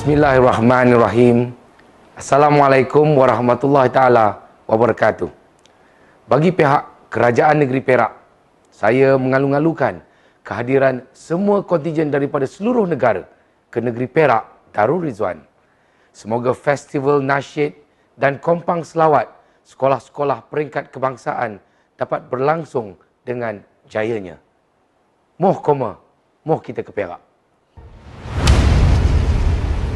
Bismillahirrahmanirrahim. Assalamualaikum warahmatullahi taala wabarakatuh. Bagi pihak Kerajaan Negeri Perak, saya mengalu-alukan kehadiran semua kontingen daripada seluruh negara ke Negeri Perak Darul Rizwan. Semoga festival nasyid dan kompang selawat sekolah-sekolah peringkat kebangsaan dapat berlangsung dengan jayanya. Moh koma, moh kita ke Perak.